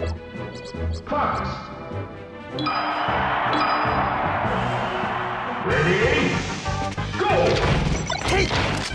Fox. Ready? Go! Hey!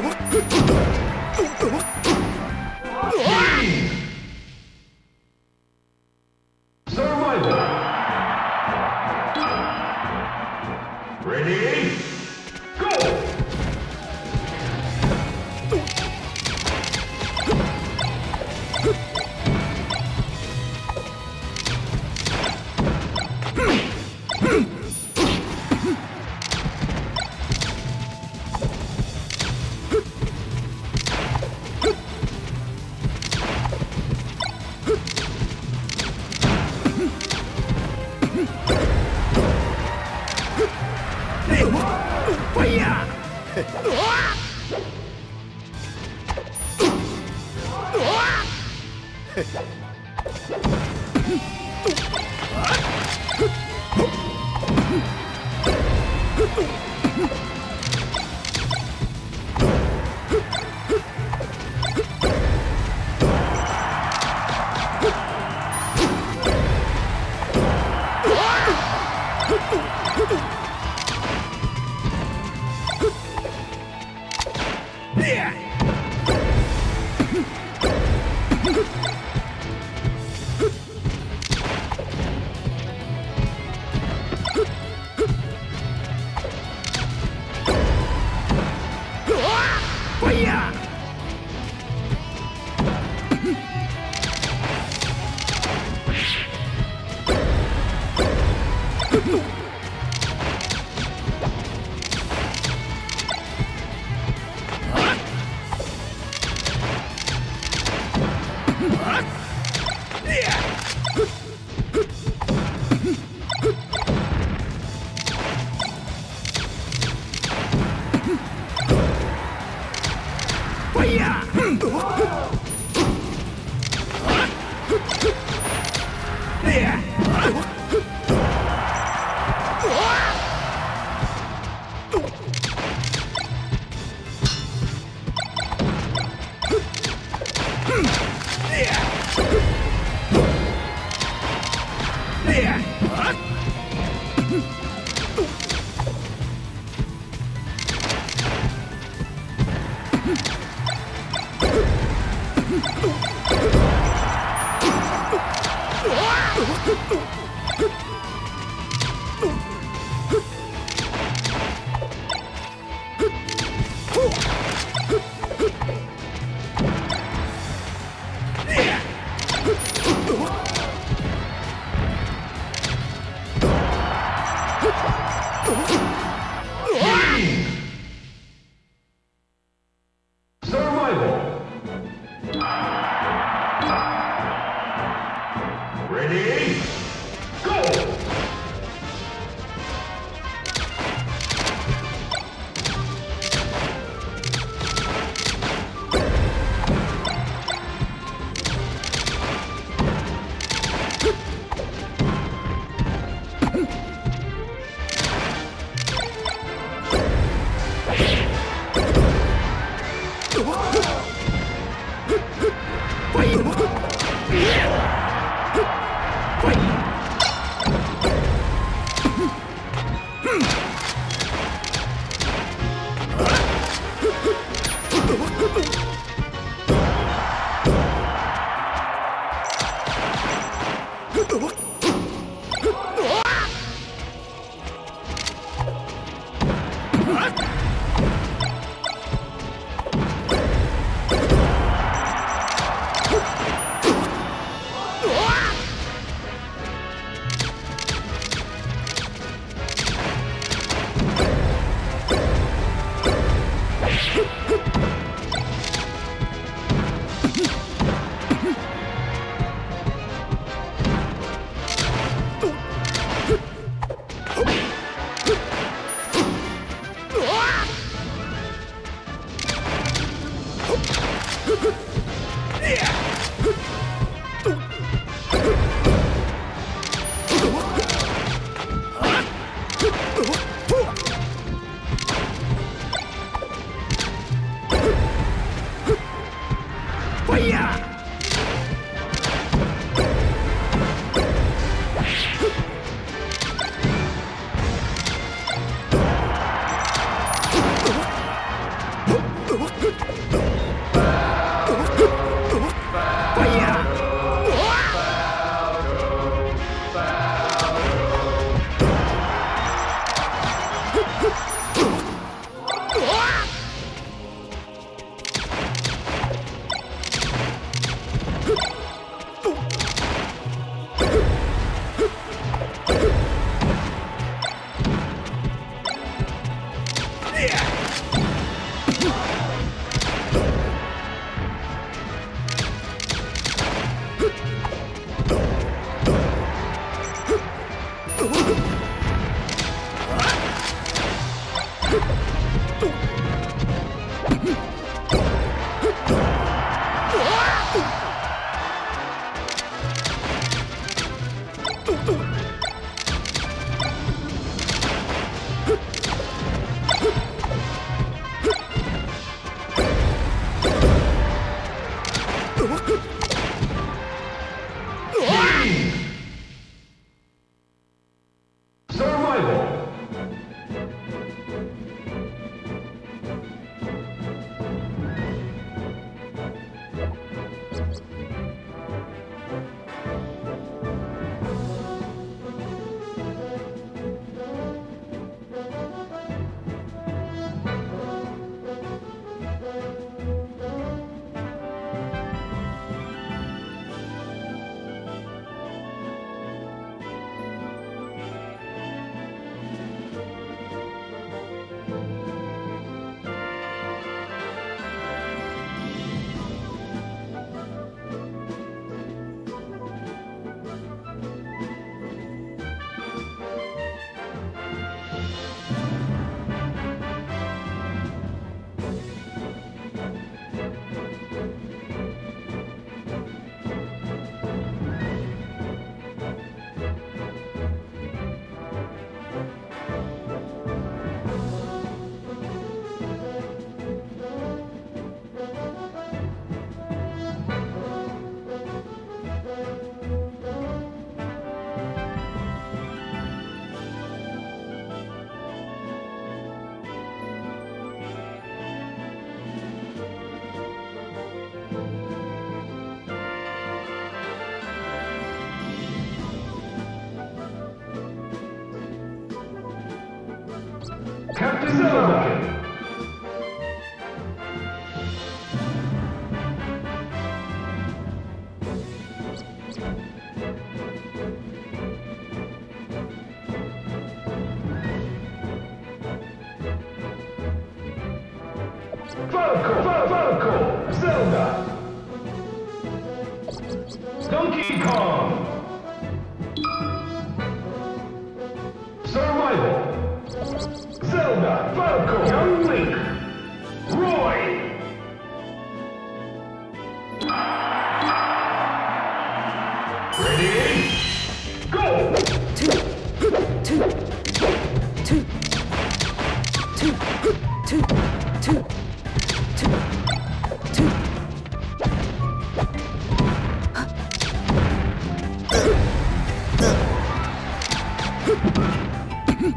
っ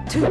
Two,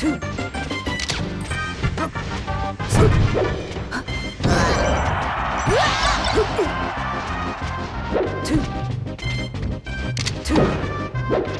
two, two.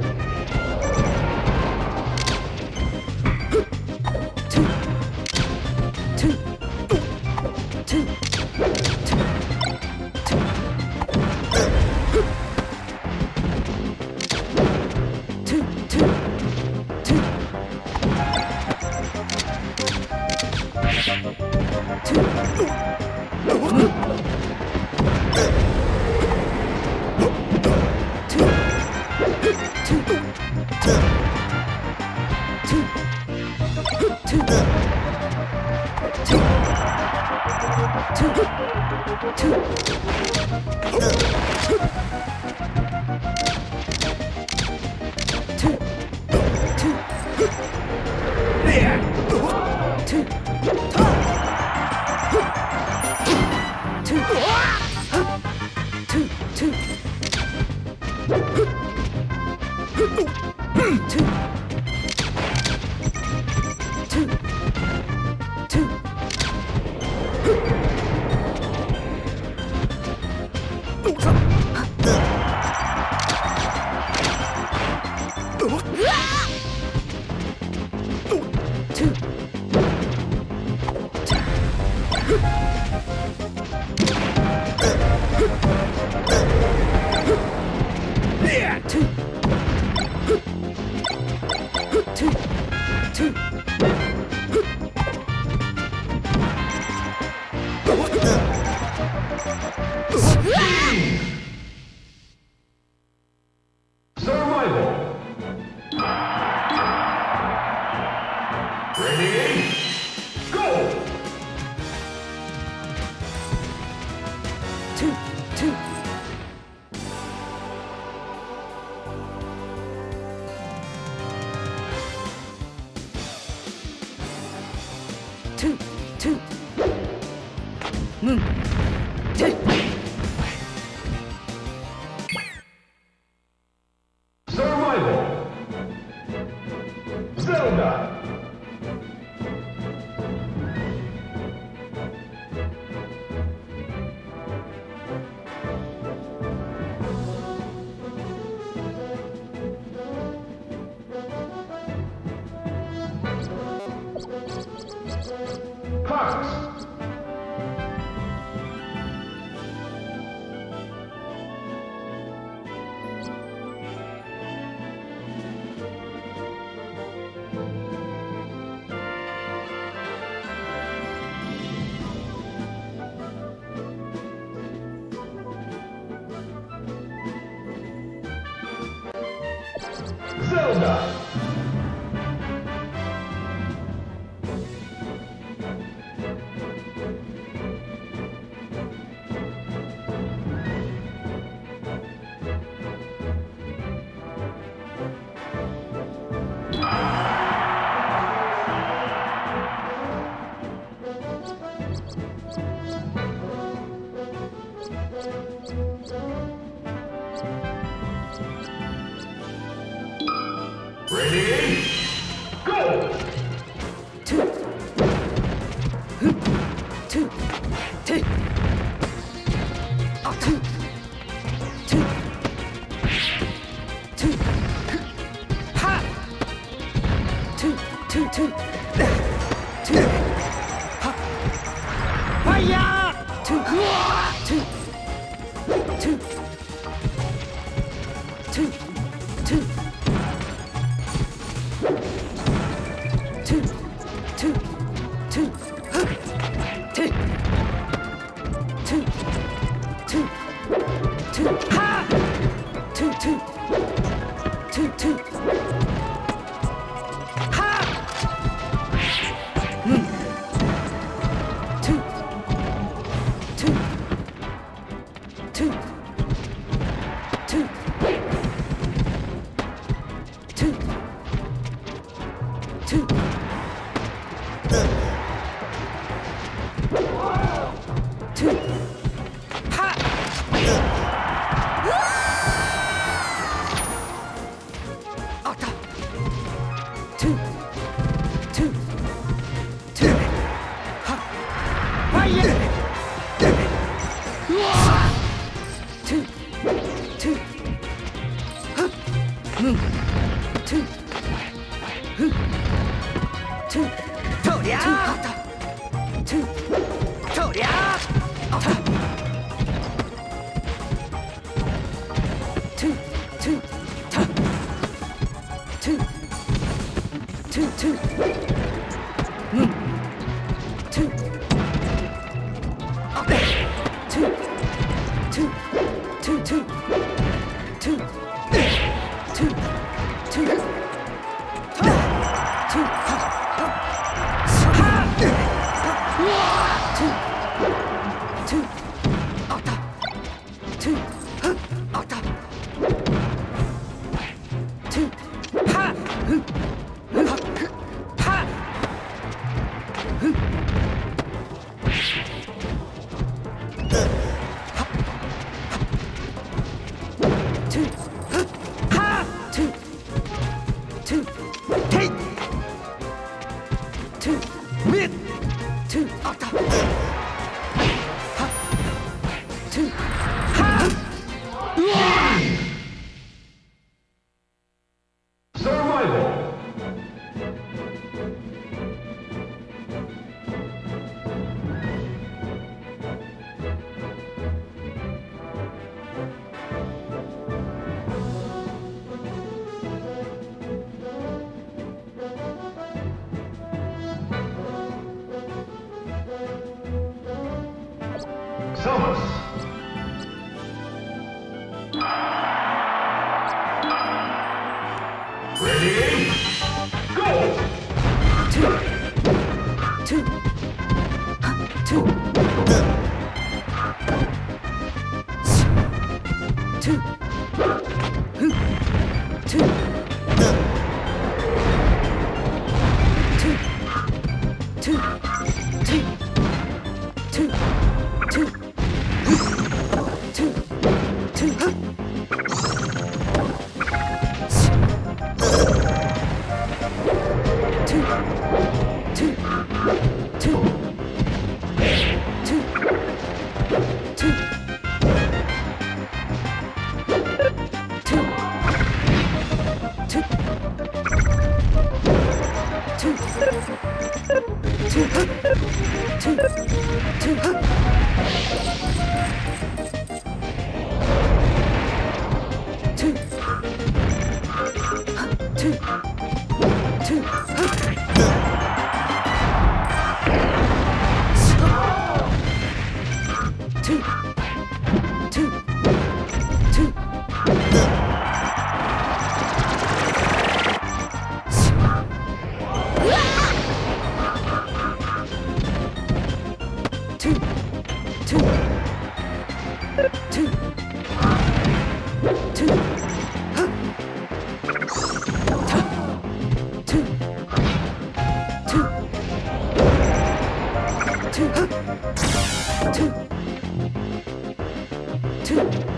这。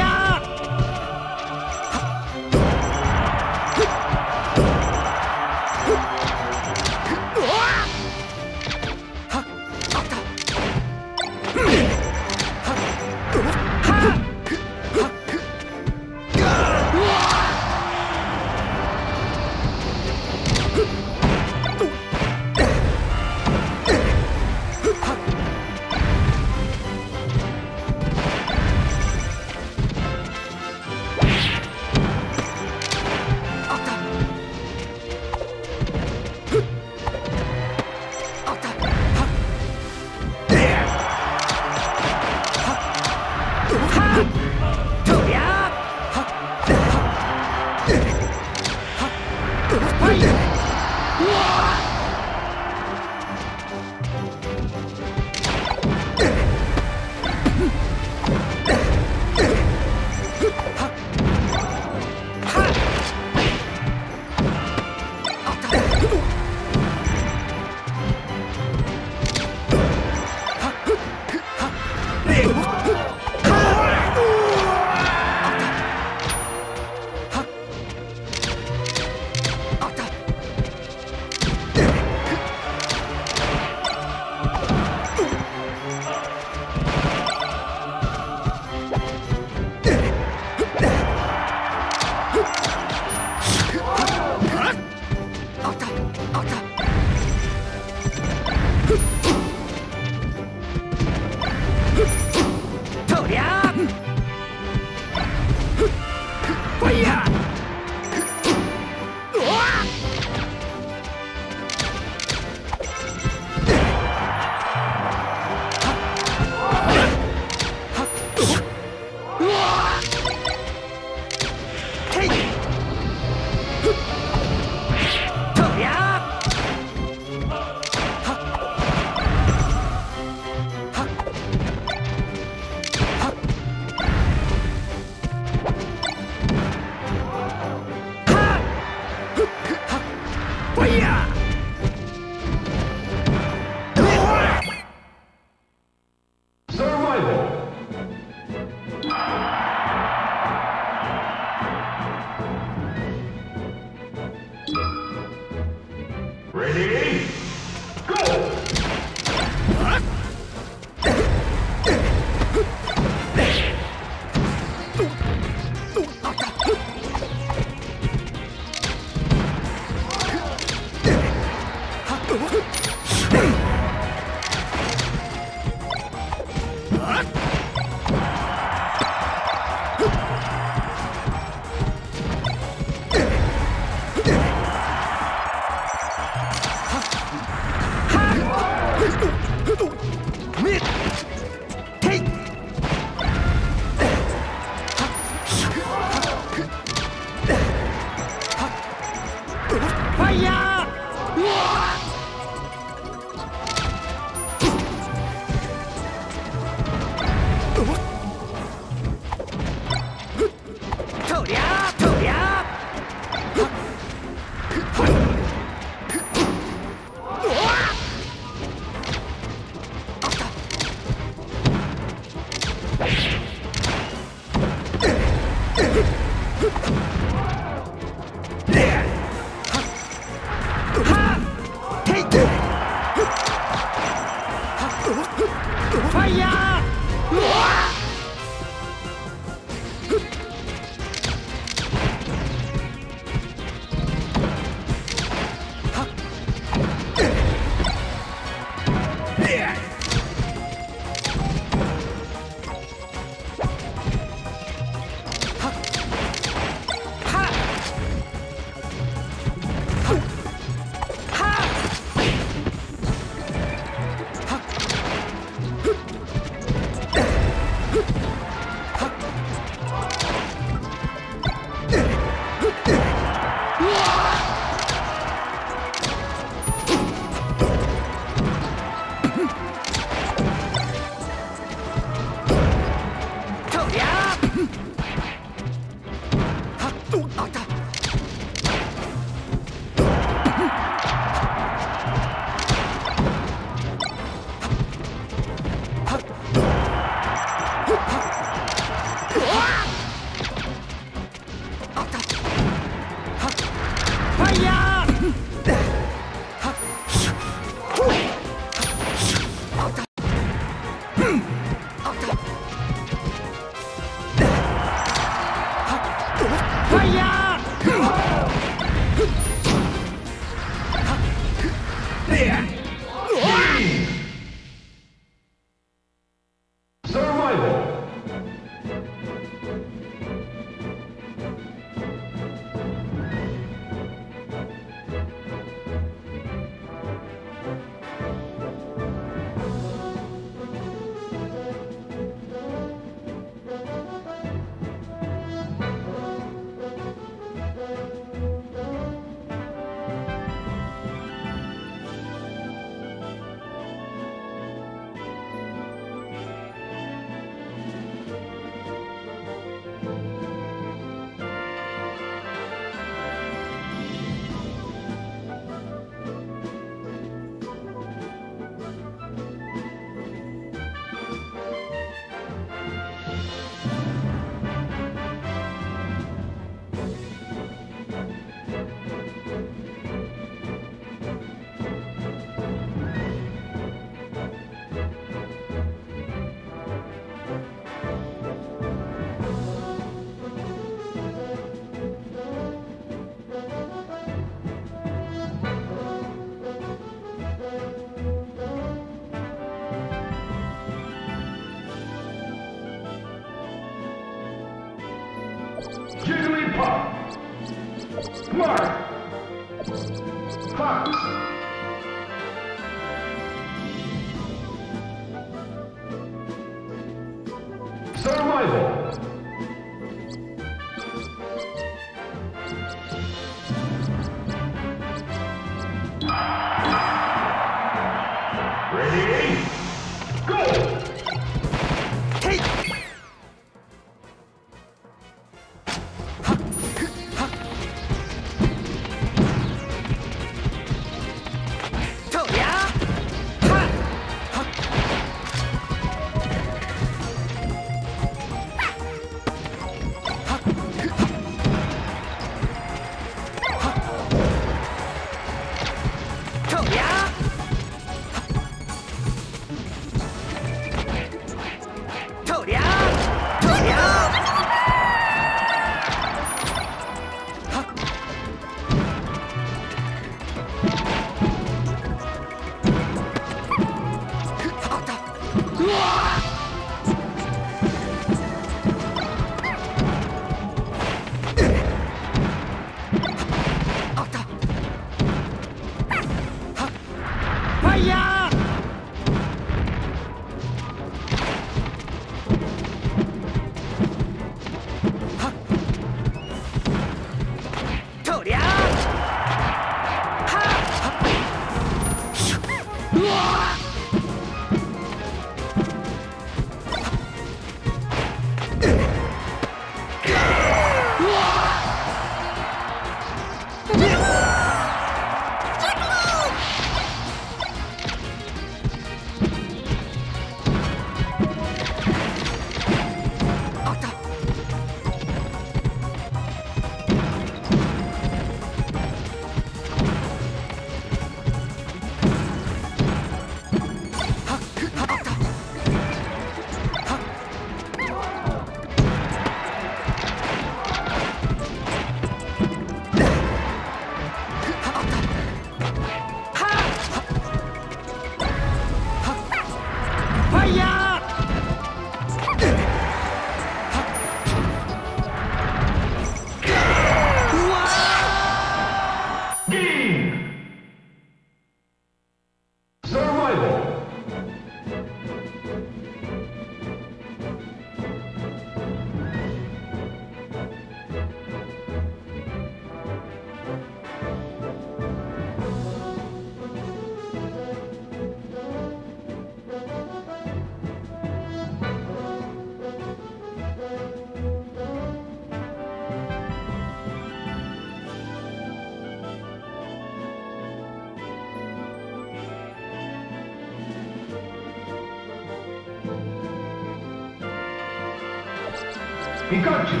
Pikachu. Falco.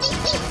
¡Sí, sí!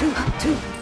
Two. Two,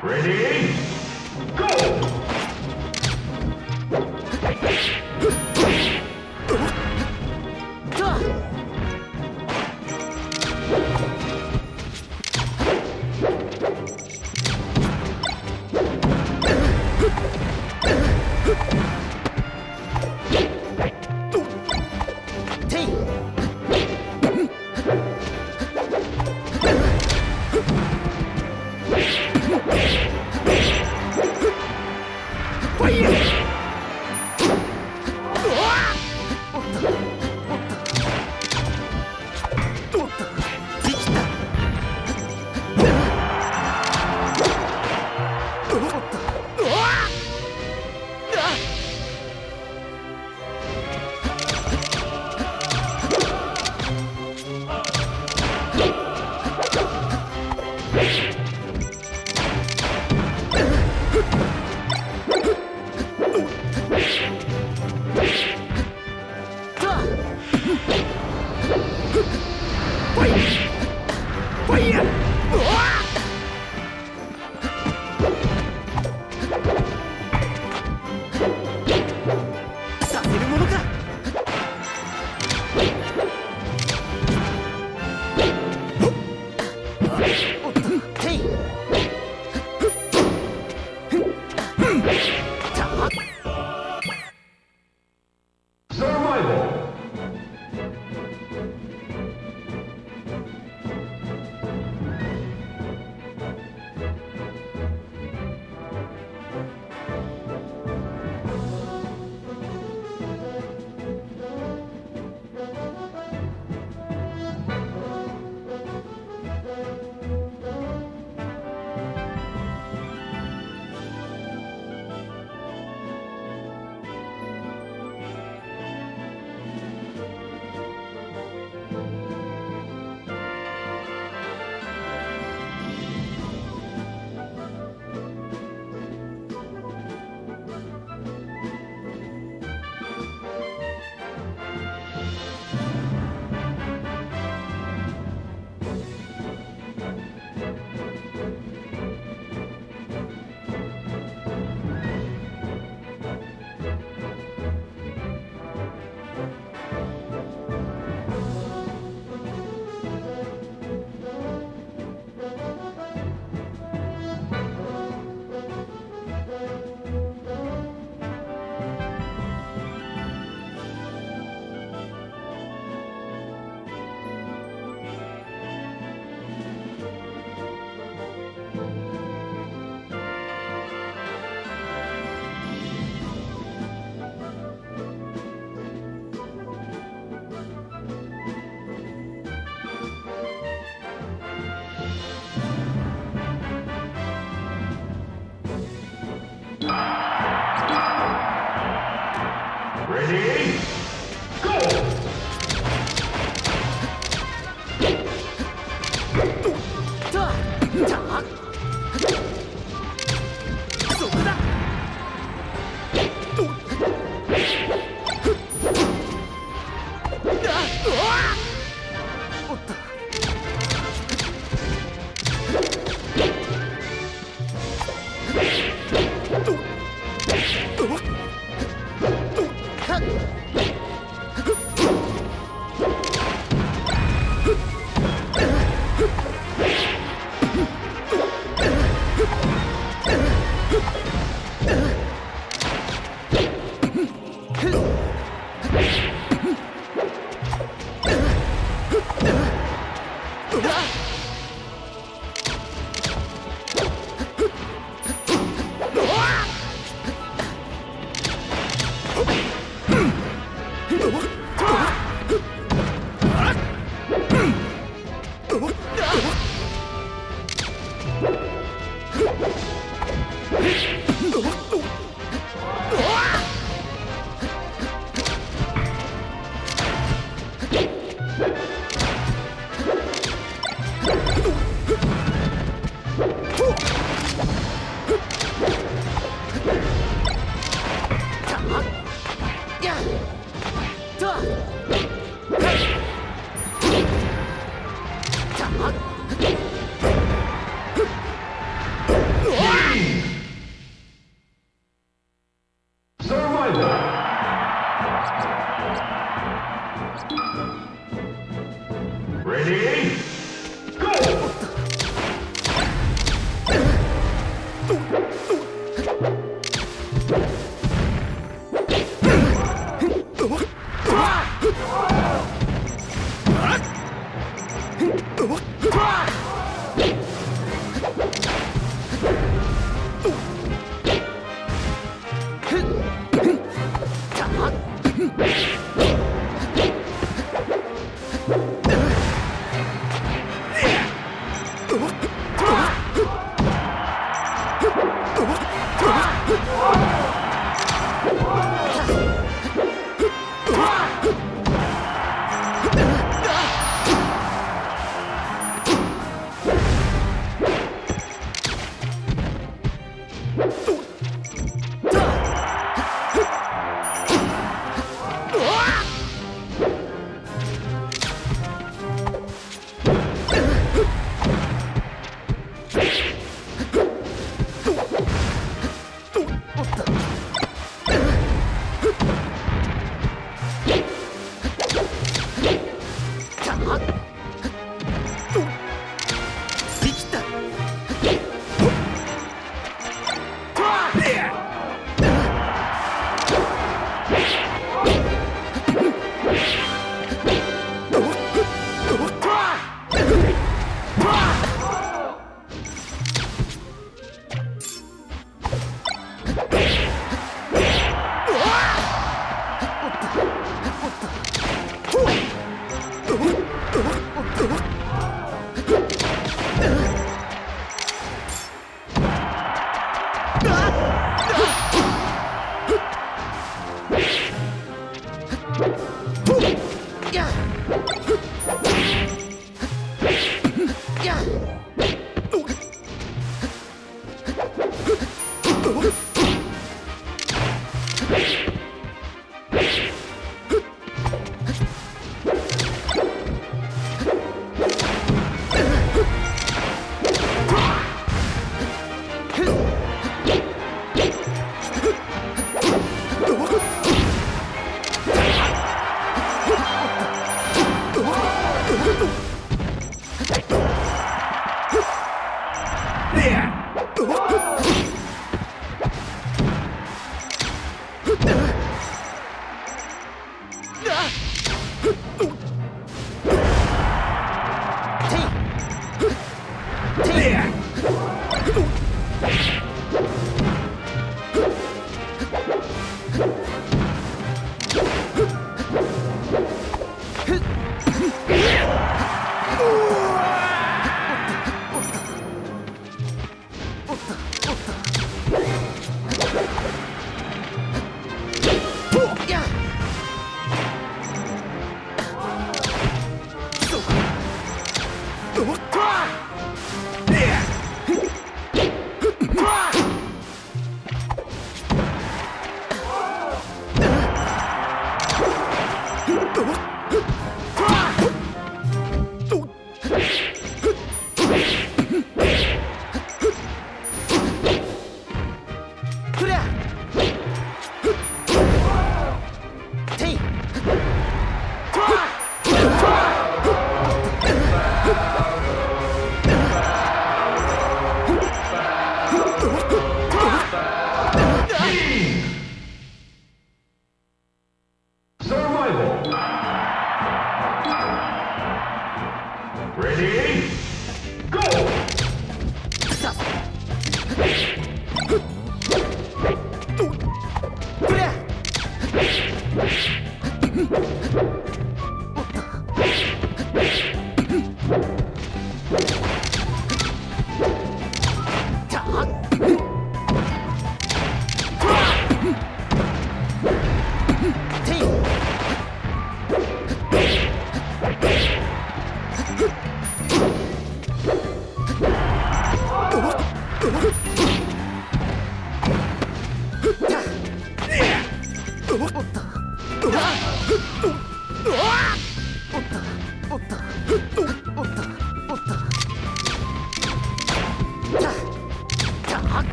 Ready?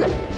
Ha!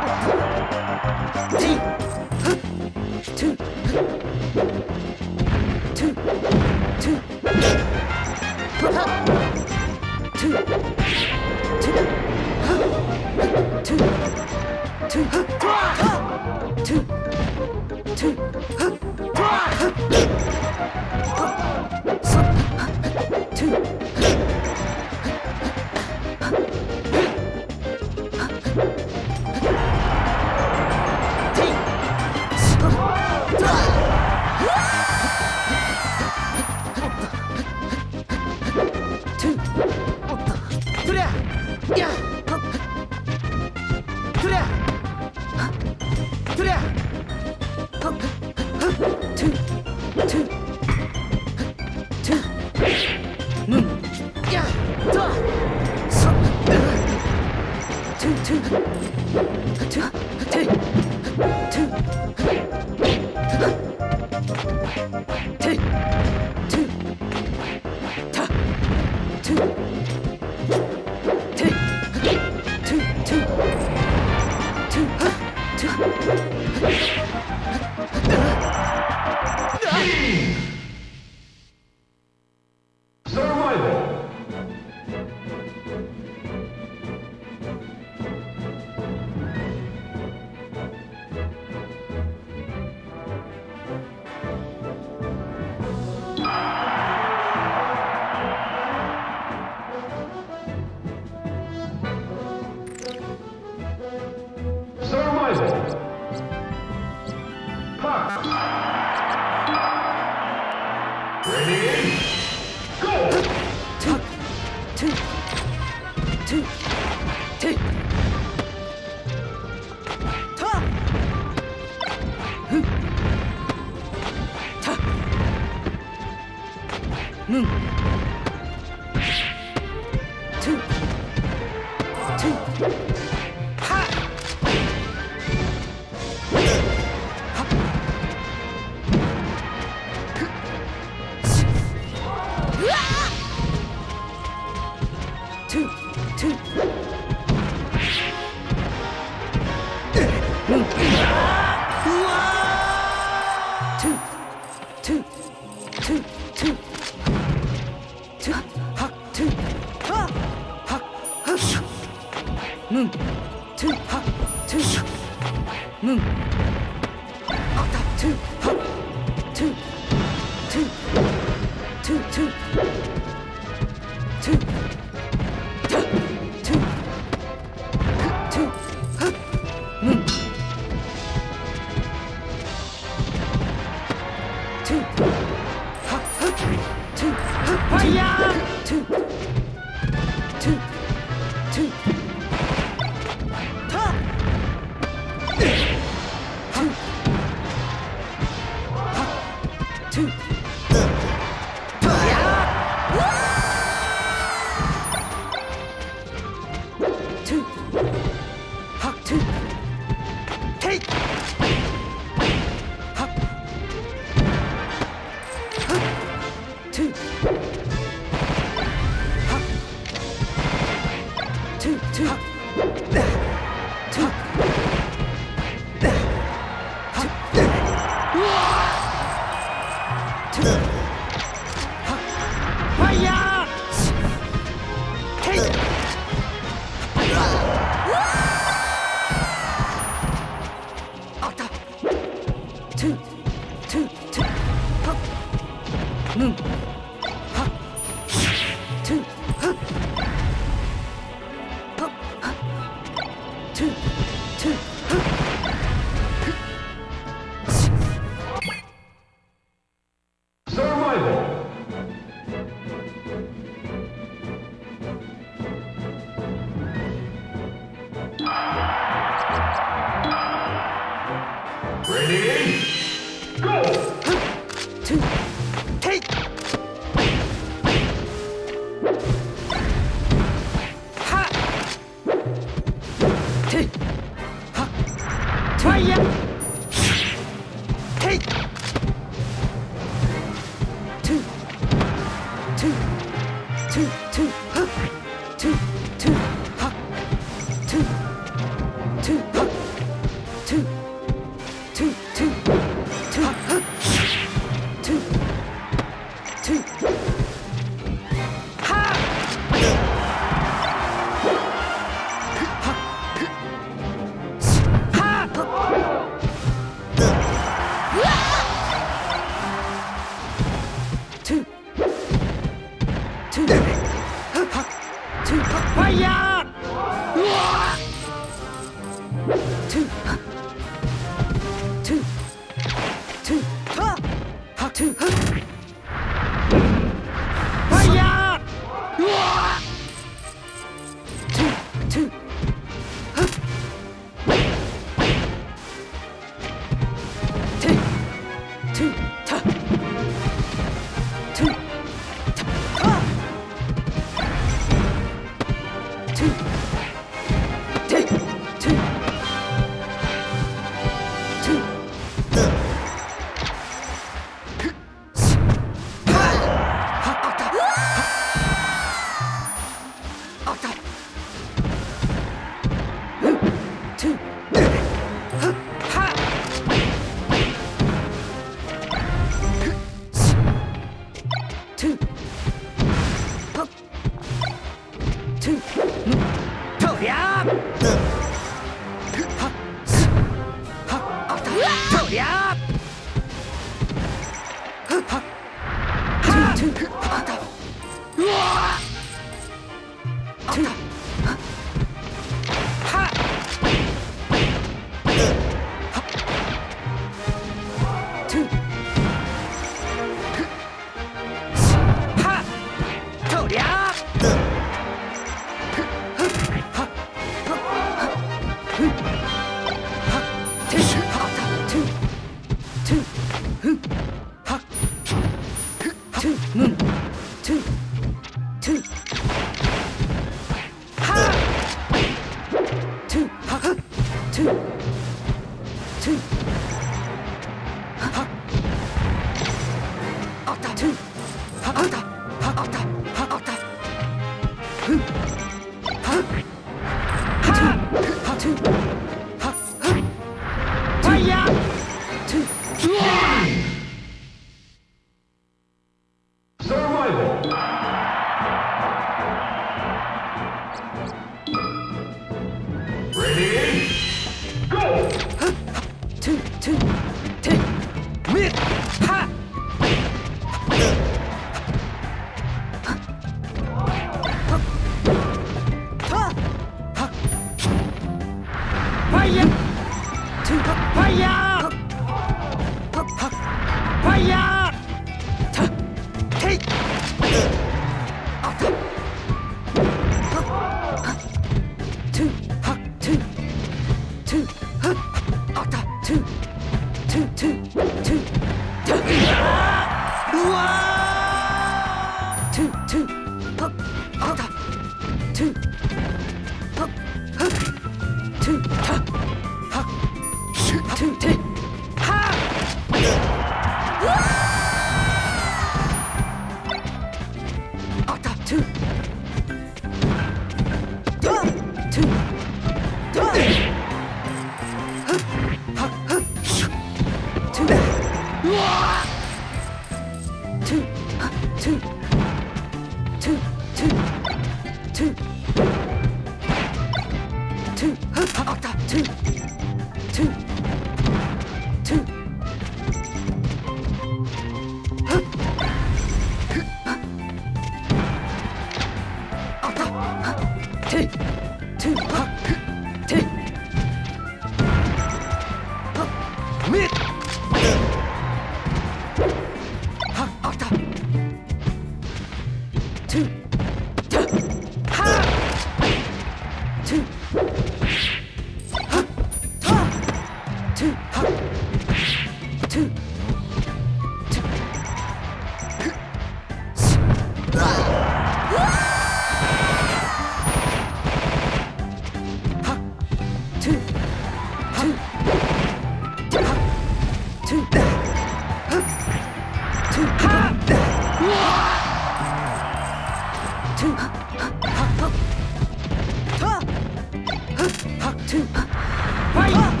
啊。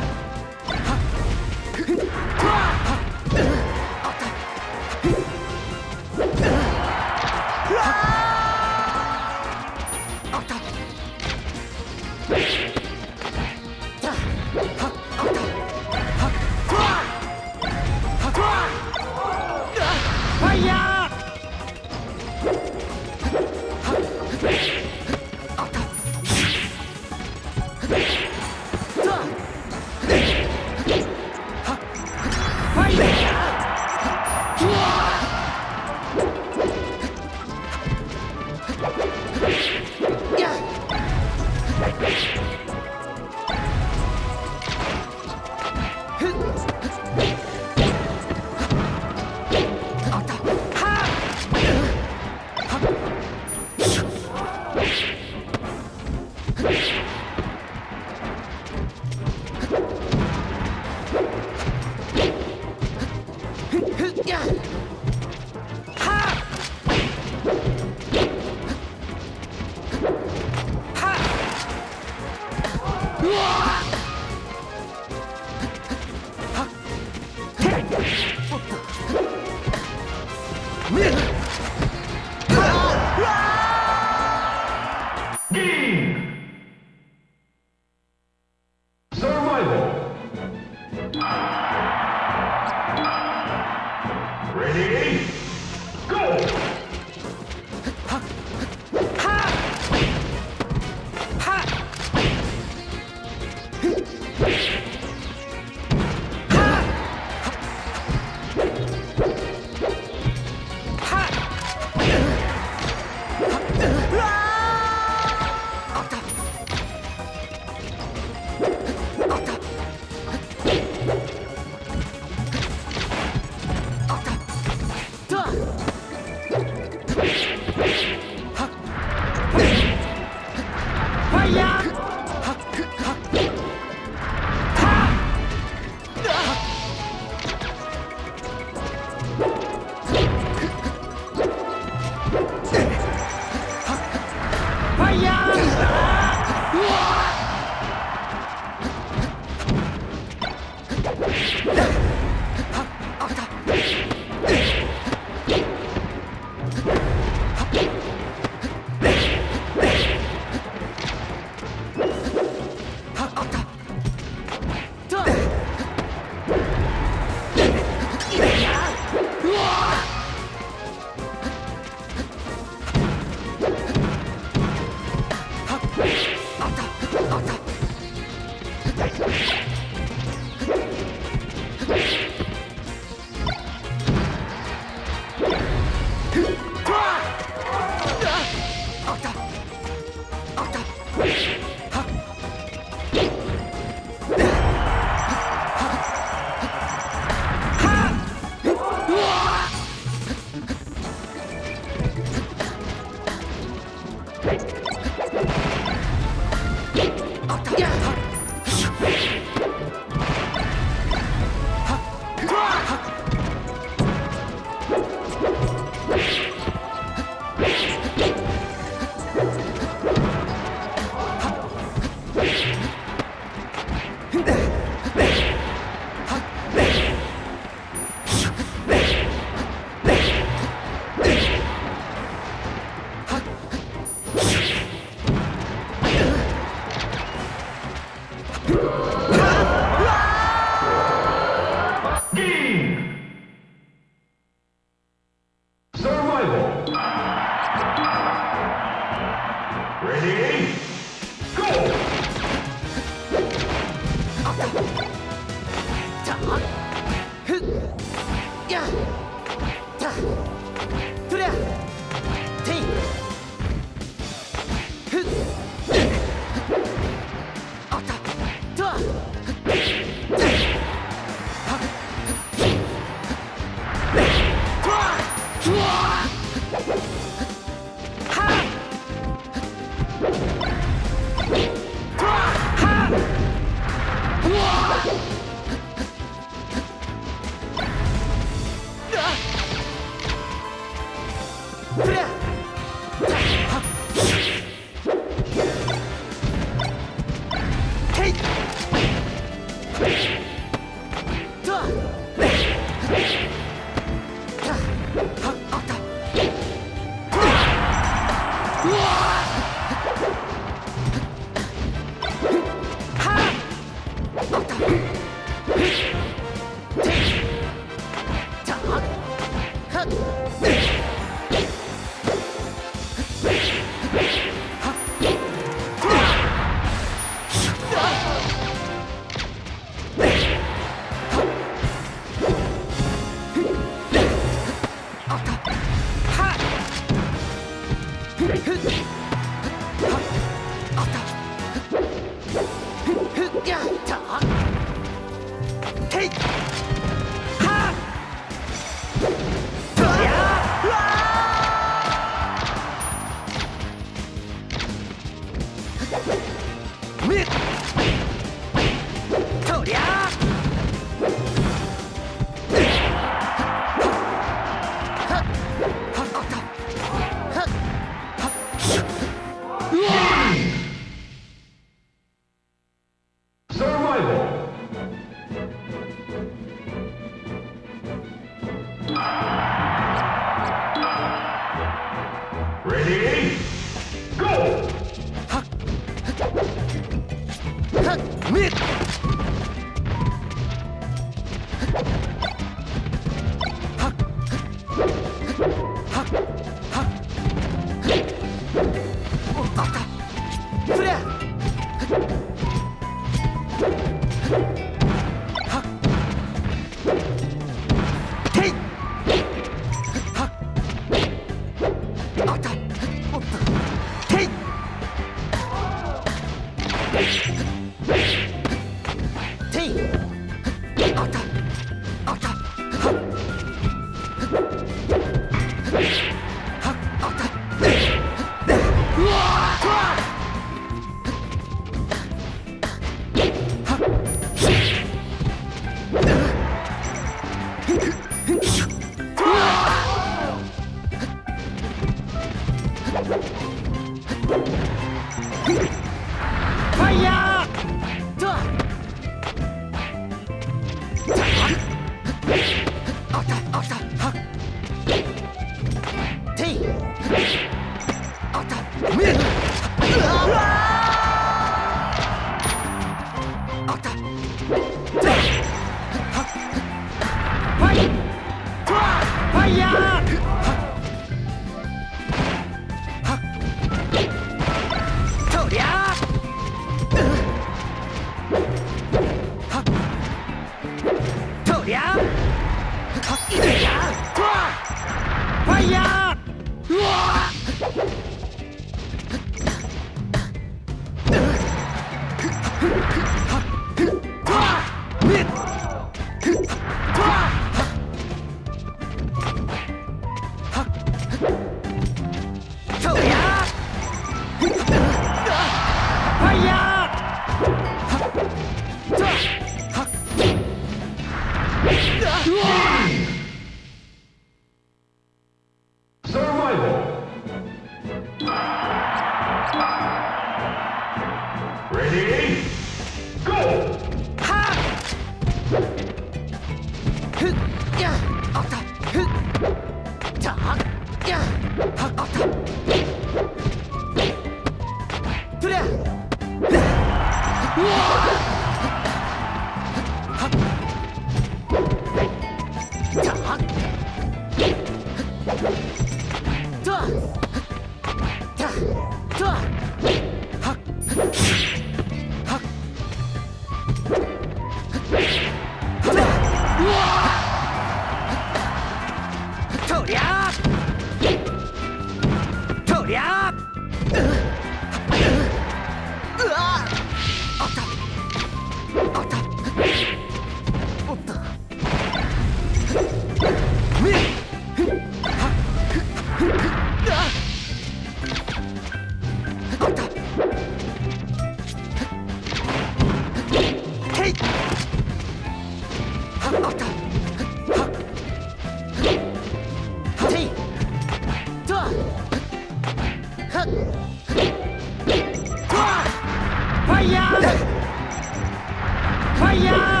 快ァ。